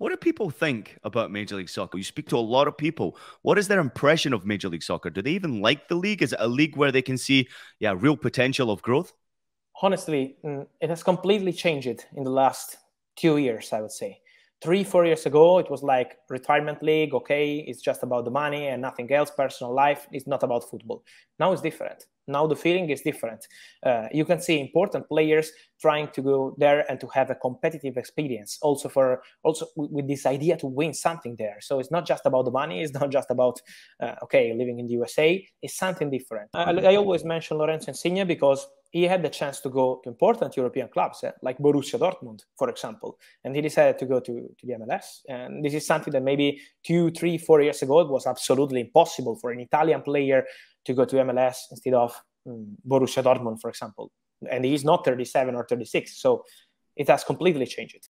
What do people think about Major League Soccer? You speak to a lot of people. What is their impression of Major League Soccer? Do they even like the league? Is it a league where they can see, yeah, real potential of growth? Honestly, mm, it has completely changed in the last two years, I would say three, four years ago, it was like retirement league. Okay, it's just about the money and nothing else. Personal life is not about football. Now it's different. Now the feeling is different. Uh, you can see important players trying to go there and to have a competitive experience. Also for also with this idea to win something there. So it's not just about the money. It's not just about uh, okay living in the USA. It's something different. I, I always mention Lorenzo Insigne because he had the chance to go to important European clubs, eh, like Borussia Dortmund, for example, and he decided to go to, to the MLS. And this is something that maybe two, three, four years ago it was absolutely impossible for an Italian player to go to MLS instead of um, Borussia Dortmund, for example. And he's not 37 or 36, so it has completely changed.